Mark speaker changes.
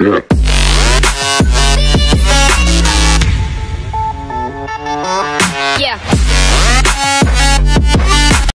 Speaker 1: Yeah.